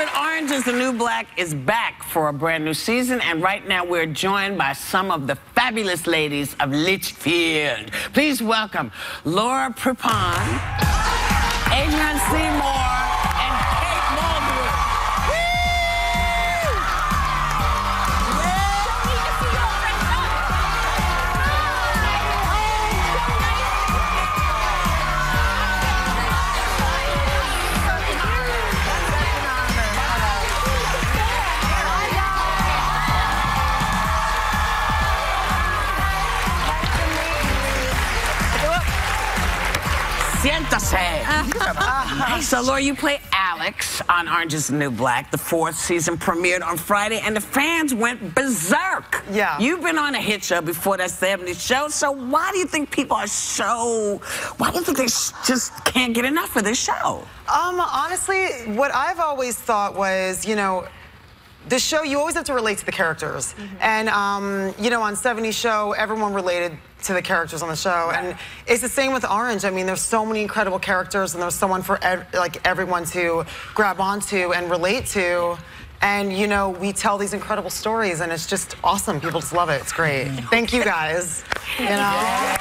11, Orange is the New Black is back for a brand new season, and right now we're joined by some of the fabulous ladies of Litchfield. Please welcome Laura Prepon, Adrienne C. Moore, Siéntase. so, Laura, you play Alex on Orange is the New Black. The fourth season premiered on Friday, and the fans went berserk. Yeah. You've been on a hit show before that 70s show, so why do you think people are so. Why do you think they just can't get enough of this show? Um, honestly, what I've always thought was, you know, the show, you always have to relate to the characters. And, um, you know, on 70 Show, everyone related to the characters on the show. And it's the same with Orange. I mean, there's so many incredible characters, and there's someone for ev- like everyone to grab onto and relate to. And, you know, we tell these incredible stories, and it's just awesome. People just love it. It's great. Thank you, guys. You know?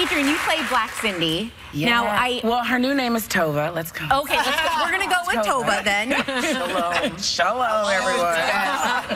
Adrienne, you play Black Cindy. Now I Well, her new name is Tova. Let's go. okay. Let's go. We're gonna go with Tova then. Shalom. Shalom, everyone.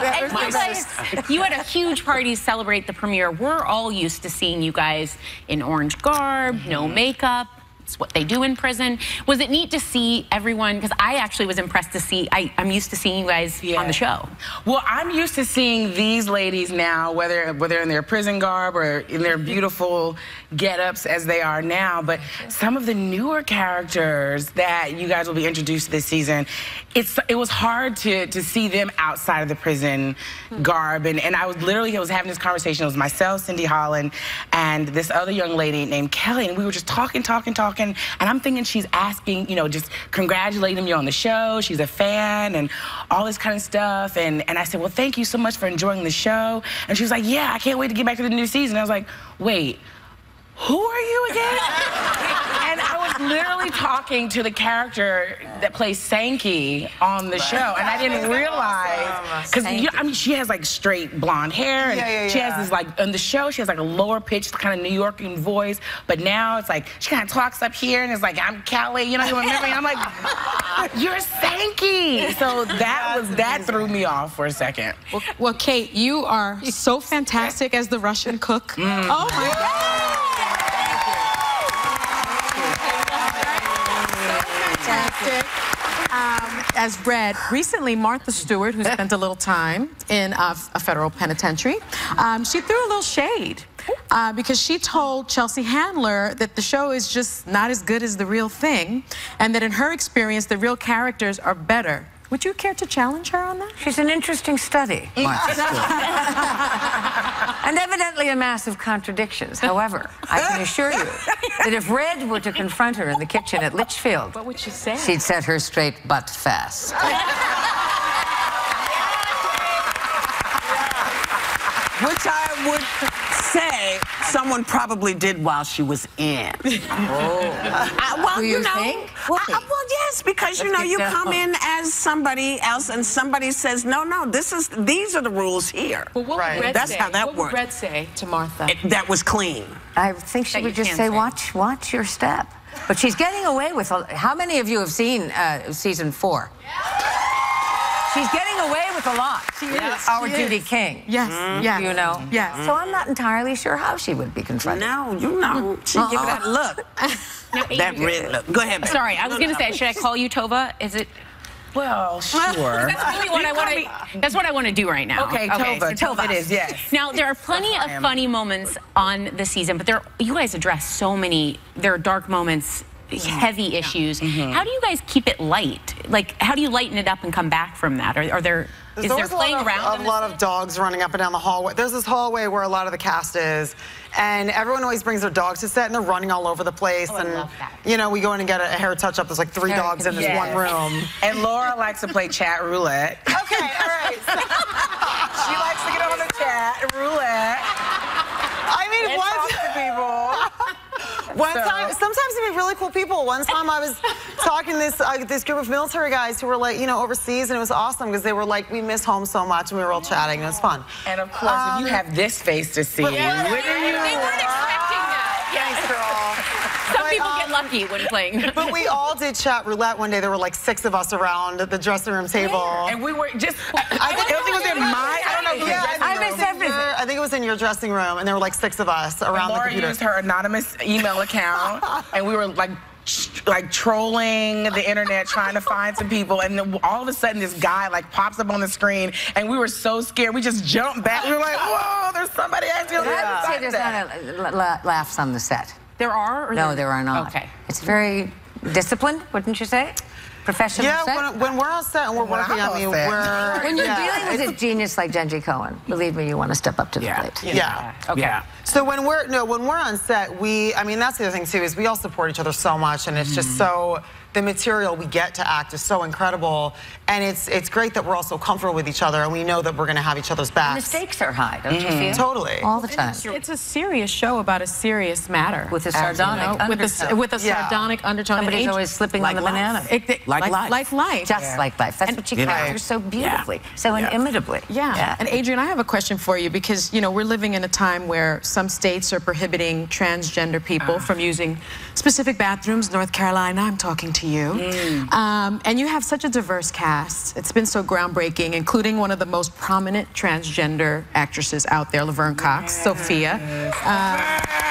And you guys, you had a huge party to celebrate the premiere. We're all used to seeing you guys in orange garb, no mm-hmm. makeup. It's what they do in prison. Was it neat to see everyone? Because I actually was impressed to see. I, I'm used to seeing you guys on the show. Well, I'm used to seeing these ladies now, whether whether in their prison garb or in their beautiful get-ups as they are now. But some of the newer characters that you guys will be introduced to this season, it's it was hard to to see them outside of the prison garb. And, and I was literally I was having this conversation. It was myself, Cindy Holland, and this other young lady named Kelly, and we were just talking, talking, talking. And I'm thinking she's asking, you know, just congratulating me on the show. She's a fan and all this kind of stuff. And and I said, well, thank you so much for enjoying the show. And she was like, yeah, I can't wait to get back to the new season. I was like, wait. Who are you again? and I was literally talking to the character that plays Sankey on the show, and I didn't realize because you know, I mean she has like straight blonde hair, and Yeah, yeah, she has this like on the show she has like a lower pitched kind of New Yorker voice, but now it's like she kind of talks up here and it's like I'm Kelly, you know, you remember? And I'm like, you're Sankey. So that was that threw me off for a second. Well, well, Kate, you are so fantastic as the Russian cook. Mm. Oh my God. Fantastic. Um, as Brad, recently Martha Stewart, who spent a little time in uh, a federal penitentiary, um, she threw a little shade uh, because she told Chelsea Handler that the show is just not as good as the real thing, and that in her experience, the real characters are better. Would you care to challenge her on that? She's an interesting study. and evidently a mass of contradictions. However, I can assure you that if Red were to confront her in the kitchen at Litchfield, What would she say? she'd set her straight but fast. Which I would say someone probably did while she was in. Oh. Uh, well, Do you, you know. think? Uh, uh, I- I- well, yes, because you Let's know you down. come in as somebody else, and somebody says, "No, no, this is these are the rules here." Well, what Right. would Red That's say? how that what works. would Red say to Martha? It- that was clean. I think she That would just say, say. watch, watch your step. But she's getting away with a How many of you have seen uh, season four? She's getting away with a lot. She is. Our She Judy is. King. Yes, mm-hmm. yes. You know? Yes. So I'm not entirely sure how she would be confronted. No, you know, mm-hmm. she give Uh-uh. that uh-huh. look, that red look. Go ahead. babe. Sorry, I was gonna say, should I call you Tova? Is it? Well, sure. That's really what I want to. That's what I want to do right now. Okay, Tova. so Tova it is, yes. Now there are plenty of funny moments on the season, but there you guys address so many. There are dark moments, heavy issues. Mm-hmm. How do you guys keep it light? Like, how do you lighten it up and come back from that? Are, are there? There's is there always a playing lot of, around? a lot of dogs running up and down the hallway. There's this hallway where a lot of the cast is, and everyone always brings their dogs to set, and they're running all over the place. Oh, I and love that. you know, we go in and get a hair touch up. There's like three Hair dogs in this Yes. one room. And Laura likes to play chat roulette. Okay, all right. She likes to get on the chat roulette I mean, and once talk to people. One So- time, sometimes they meet really cool people. One time I was talking to this uh, this group of military guys who were like, you know, overseas, and it was awesome because they were like, we miss home so much, and we were all chatting, and it was fun. And of course, if you Um, have this face to see, wouldn't you expecting that. Thanks, girl. Some But, people get lucky when playing. But we all did chat roulette one day. There were like six of us around the dressing room table. And we were just. I I think it was in my. I don't know. whose Yeah, I, I room. think it miss everything. your- I think it was in your dressing room, and there were like six of us around the Laura computer. used her anonymous email account, and we were like. Like trolling the internet, trying to find some people, and then all of a sudden this guy like pops up on the screen, and we were so scared, we just jumped back. We were like, "Whoa, there's somebody actually on the I would say there's that." not a, la- la- laughs on the set. There are? Or No, there are not. Okay. It's very disciplined, wouldn't you say? Professional yeah, set? when, when we're on set and we're When working I'm on on you, set. we're When you're yeah, dealing with a genius like Jenji Kohan, believe me, you want to step up to the Yeah. plate. Yeah. Okay. Yeah. So when we're no, when we're on set, we I mean that's the other thing too is we all support each other so much, and it's just so the material we get to act is so incredible, and it's it's great that we're all so comfortable with each other, and we know that we're going to have each other's And the stakes are high, don't you mm-hmm. feel? Totally. All the time. It's a serious show about a serious matter. With a You sardonic know, with a, undertone. with a Yeah. sardonic undertone. and Somebody's always slipping Like on the life. banana. It- it- Like like, life. like life. Just like life. That's And- what you You know. capture so beautifully, so Yeah. inimitably. Yeah. And Adrienne, I have a question for you because, you know, we're living in a time where some states are prohibiting transgender people ah. from using specific bathrooms. North Carolina, I'm talking to you. Mm. Um, and you have such a diverse cast. It's been so groundbreaking, including one of the most prominent transgender actresses out there, Laverne Cox, Sophia. Uh,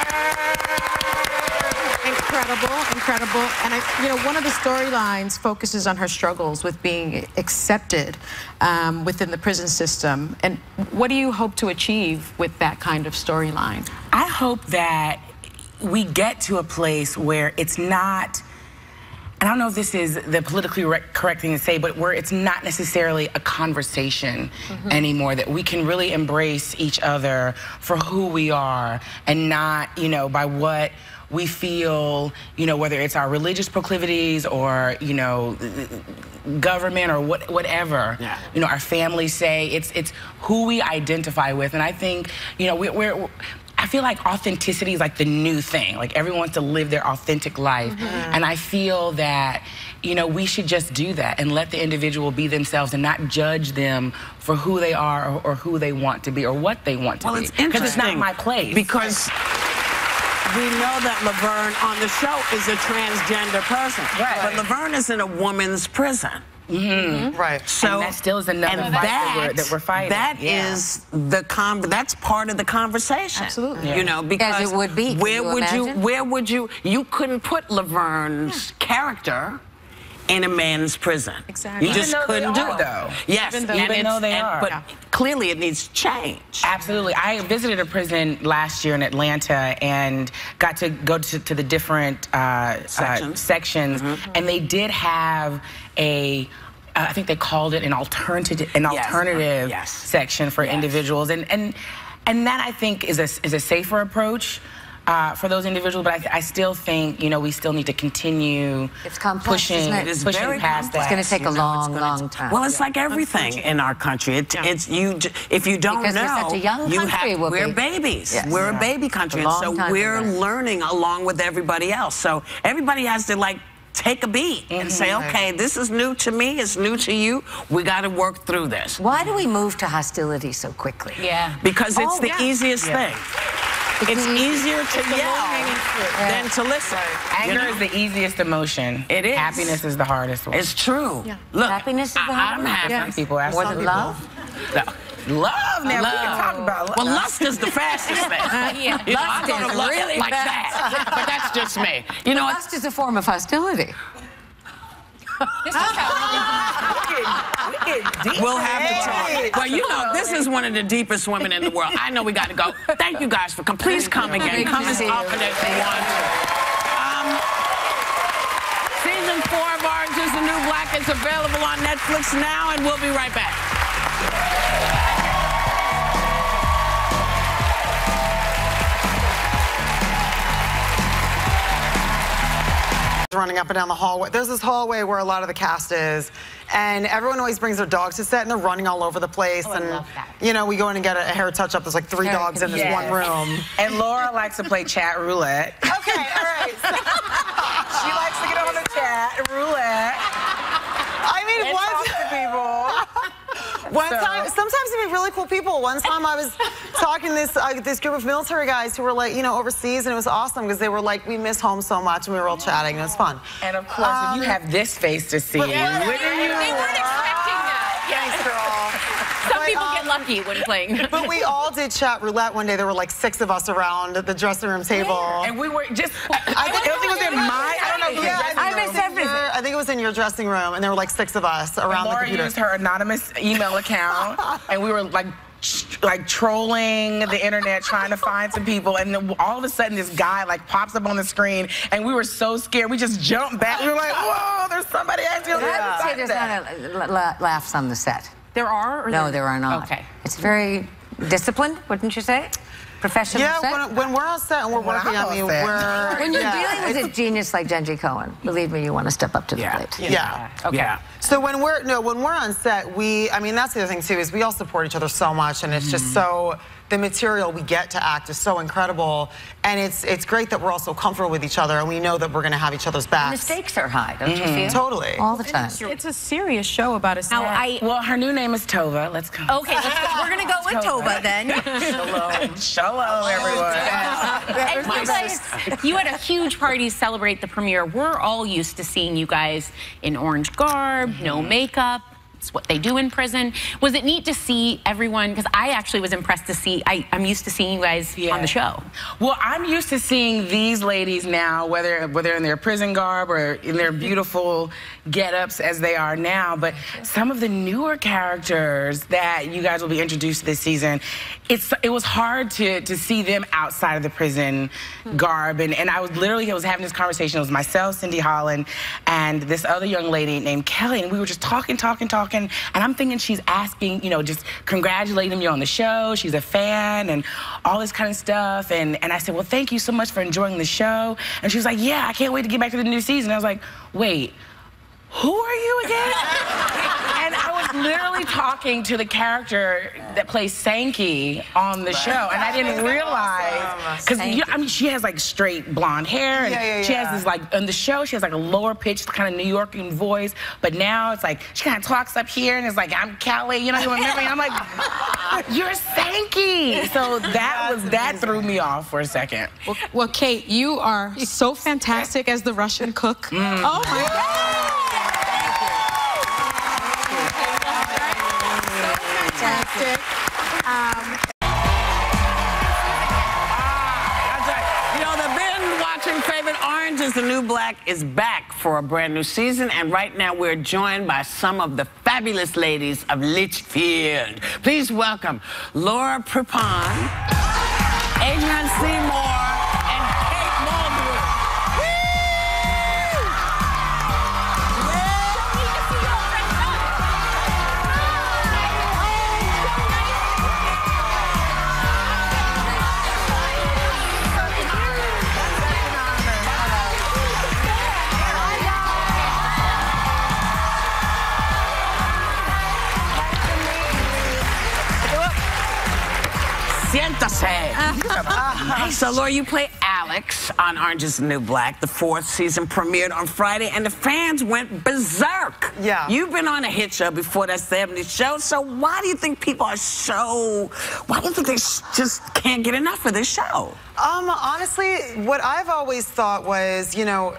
incredible, incredible. And I, you know, one of the storylines focuses on her struggles with being accepted um, within the prison system. And what do you hope to achieve with that kind of storyline? I hope that we get to a place where it's not. I don't know if this is the politically correct thing to say, but where it's not necessarily a conversation mm-hmm. anymore, that we can really embrace each other for who we are and not, you know, by what we feel, you know, whether it's our religious proclivities or, you know, government or what, whatever, Yeah. you know, our families say. It's, it's who we identify with. And I think, you know, we're, we're I feel like authenticity is like the new thing. Like everyone wants to live their authentic life. Mm-hmm. And I feel that, you know, we should just do that and let the individual be themselves and not judge them for who they are or, or who they want to be or what they want to Well, be. it's Because it's not my place. Because we know that Laverne on the show is a transgender person. Right. But Laverne is in a woman's prison. Mm-hmm. right. So that still is another and fight that we're- that we're fighting. That Yeah. is the con. That's part of the conversation. Absolutely. You know, because it would be. Can Where you would you? Where would you? You couldn't put Laverne's character. In a man's prison, Exactly. You just couldn't do are, it. though. Yes, Even though- and Even though they and- are. But Yeah. clearly, it needs change. Absolutely. I visited a prison last year in Atlanta and got to go to, to the different uh, Sections. Uh, sections, and they did have a. Uh, I think they called it an alternative, an Yes. alternative Yes. section for Yes. individuals, and and and that I think is a is a safer approach. Uh, for those individuals, but I, I still think you know we still need to continue It's complex, pushing, isn't it? It is pushing very past complex. that. It's gonna take a you know, long, it's long time. Well, it's like everything in our country. It, It's you. If you don't Because know, we're such a young you country, have, Whoopi. we're babies. Yes. We're a baby country, a and so long time to we're learning along with everybody else. So everybody has to like take a beat and say, Mm-hmm. okay, this is new to me. It's new to you. We got to work through this Why do we move to hostility so quickly? Yeah. because it's Oh, the yeah. easiest thing. It's easier to yell than to listen. you Anger know? is the easiest emotion. It is. Happiness is the hardest one. It's true. Look, Happiness is the I, hard I'm one? happy. Yeah. people ask More some than people. love? No. Love now. We can talk about love. Well, lust is the fastest thing. Yeah. You know, Lust I go is lust really like fast. that. But that's just me. You know, Lust is a form of hostility. This is how we get deep. we'll have to talk. Well, you know, this is one of the deepest women in the world. I know we got to go. Thank you guys for coming. Please come again. Come as often as you want. Um, season four of Orange is the New Black is available on Netflix now, and we'll be right back. Running up and down the hallway. There's this hallway where a lot of the cast is, and everyone always brings their dogs to set, and they're running all over the place. Oh, I and love that. you know, we go in and get a hair touch up. There's like three Very dogs in this Yes. one room. And Laura likes to play chat roulette. Okay, all right. She likes to get on the chat, roulette, I mean, and one, talk to people. One So- time, sometimes they meet really cool people. One time I was talking to this, uh, this group of military guys who were like, you know, overseas, and it was awesome because they were like, we miss home so much, and we were all chatting, and it was fun. And of course, if you Um, have this face to see, yeah, what are you? They weren't expecting that. Thanks, girl. Some But, people um, get lucky when playing. But we all did chat roulette one day. There were like six of us around the dressing room table. And we were just. I think it was in my. I don't know. if it was Yeah, I, I think it missed was in everything. your- I think it was in your dressing room, and there were like six of us around the Laura computer. used her anonymous email account, and we were like. Like trolling the internet, trying to find some people, and then all of a sudden this guy like pops up on the screen, and we were so scared, we just jumped back. We were like, "Whoa, there's somebody actually!" on I the would say there's of that." not a, la- laughs on the set. There are? Or No, there are not. Okay. It's very disciplined, wouldn't you say? Professional yeah, set? when, when we're on set and we're When working I'm on on we're When you're yeah, dealing with a genius like Jenji Kohan, believe me, you want to step up to the Yeah. plate. Yeah. yeah. Okay. Yeah. So when we're no, when we're on set, we I mean that's the other thing too is we all support each other so much, and it's just mm-hmm. so the material we get to act is so incredible, and it's it's great that we're all so comfortable with each other, and we know that we're going to have each other's backs The stakes are high, don't you feel? Mm-hmm. Totally. All the time. It's a serious show about a Now, I. Well, her new name is Tova. Let's go. Okay, let's go. we're gonna go with Tova, then. Shalom. Shalom, oh, everyone. And you guys, you had a huge party to celebrate the premiere. We're all used to seeing you guys in orange garb, no mm-hmm. makeup. It's what they do in prison. Was it neat to see everyone? Because I actually was impressed to see. I, I'm used to seeing you guys on the show. Well, I'm used to seeing these ladies now, whether whether in their prison garb or in their beautiful get-ups as they are now. But some of the newer characters that you guys will be introduced to this season, it's it was hard to to see them outside of the prison garb. And and I was literally I was having this conversation. It was myself, Cindy Holland, and this other young lady named Kelly, and we were just talking, talking, talking. And I'm thinking she's asking, you know, just congratulating me on the show. She's a fan and all this kind of stuff. And and I said, well, thank you so much for enjoying the show. And she was like, yeah, I can't wait to get back to the new season. I was like, wait. Who are you again? and I literally talking to the character that plays Sankey on the show, and I didn't realize because I mean she has like straight blonde hair, and Yeah, yeah, she has this like on the show she has like a lower pitched kind of New Yorker voice, but now it's like she kind of talks up here and it's like I'm Kelly, you know, you remember me? I'm like, you're Sankey. So that was that threw me off for a second. Well, Kate, you are so fantastic as the Russian cook. Mm. Oh my God. Is the New Black is back for a brand new season, and right now we're joined by some of the fabulous ladies of Litchfield. Please welcome Laura Prepon, Adrian Seymour, Laura, you play Alex on Orange is the New Black. The fourth season premiered on Friday, and the fans went berserk. Yeah. You've been on a hit show before that 70s show, so why do you think people are so. Why do you think they just can't get enough of this show? Um, honestly, what I've always thought was, you know,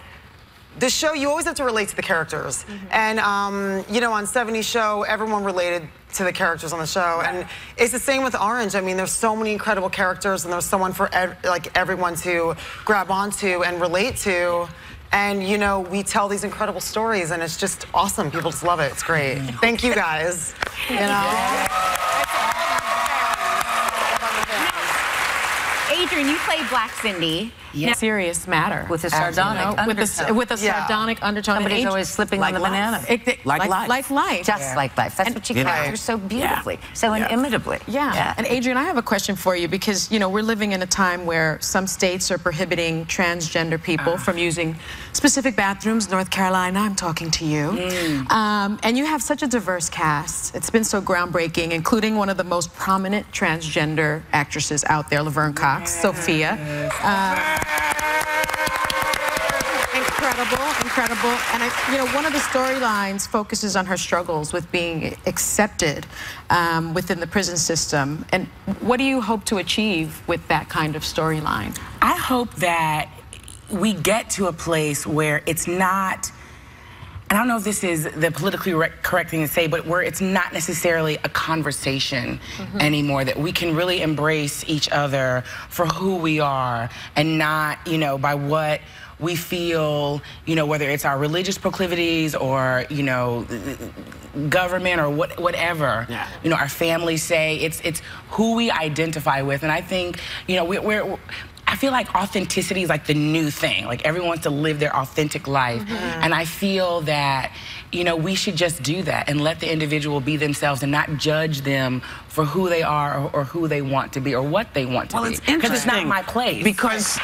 the show you always have to relate to the characters, and um, you know, on 70s show, everyone related to the characters on the show, and it's the same with Orange. I mean, there's so many incredible characters, and there's someone for ev- like everyone to grab onto and relate to. And you know, we tell these incredible stories, and it's just awesome. People just love it. It's great. Thank you guys. You know. Adrienne, you played Black Cindy. Now- serious matter. With a sardonic You know, with a, undertone. with a Yeah. sardonic undertone. Somebody's And always slipping Like on the life. banana. It- it- Like like, life. like life. Just like life. That's what she you know. captures so beautifully, so inimitably. Yeah. And Adrienne, I have a question for you because, you know, we're living in a time where some states are prohibiting transgender people from using specific bathrooms. North Carolina, I'm talking to you. Um, and you have such a diverse cast. It's been so groundbreaking, including one of the most prominent transgender actresses out there, Laverne Cox, Sophia. Uh, incredible, incredible. And I, you know, one of the storylines focuses on her struggles with being accepted um, within the prison system. And what do you hope to achieve with that kind of storyline? I hope that we get to a place where it's not. And I don't know if this is the politically correct thing to say, but where it's not necessarily a conversation mm-hmm. anymore, that we can really embrace each other for who we are and not, you know, by what we feel, you know, whether it's our religious proclivities or, you know, government or what, whatever, Yeah. you know, our families say. It's it's who we identify with, and I think, you know, we're. we're I feel like authenticity is like the new thing. Like everyone wants to live their authentic life, and I feel that, you know, we should just do that and let the individual be themselves and not judge them for who they are or, or who they want to be or what they want to Well, be. it's Because interesting. it's not my place. Because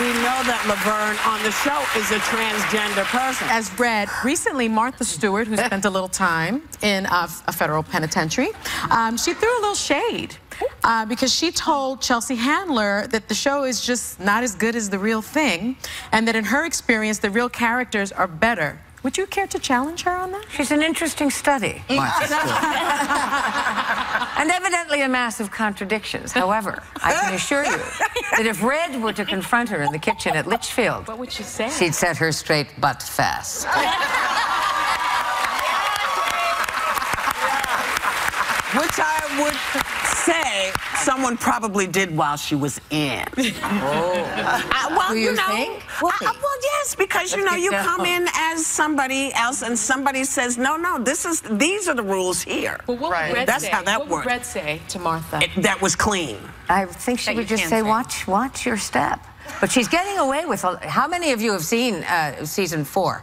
we know that Laverne on the show is a transgender person. As read recently, Martha Stewart, who spent a little time in a, a federal penitentiary, um, she threw a little shade uh, because she told Chelsea Handler that the show is just not as good as the real thing, and that in her experience, the real characters are better. Would you care to challenge her on that? She's an interesting study, and evidently a mass of contradictions. However, I can assure you that if Red were to confront her in the kitchen at Litchfield, What would she say? she'd set her straight butt fast. Which I would say someone probably did while she was in. Oh. well, Do you know. think? I- Why? I- well, yes, because you Let's know you down. come in as somebody else, and somebody says, "No, no, this is these are the rules here." Well, what Right. would Red That's say? how that what works. would Red say to Martha? It- that was clean. I think she That would just say, say. watch, watch your step. But she's getting away with a, how many of you have seen uh, season four?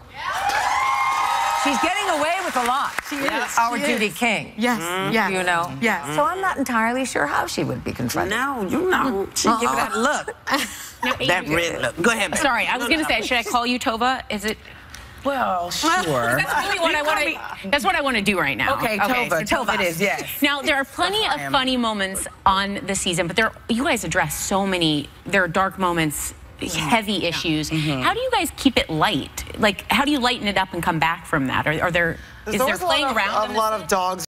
She's getting away with a lot. She is. Our She Judy is. King. Yes, mm-hmm. yes. You know? Yes. So I'm not entirely sure how she would be confronted. No, you know, she uh-uh. give Uh-uh. that look, that red look. Go ahead. babe. Sorry, I was going to say, should I call you Tova? Is it? well, sure. That's really what I want to. That's what I want to do right now. Okay, Tova, so Tova it is, yes. Now there are plenty of funny moments on the season, but there you guys address so many. There are dark moments, Mm-hmm. heavy issues. How mm-hmm. do you guys keep it light? Like, how do you lighten it up and come back from that? Are, are there? Is There's there always a lot playing of- around? A lot of dogs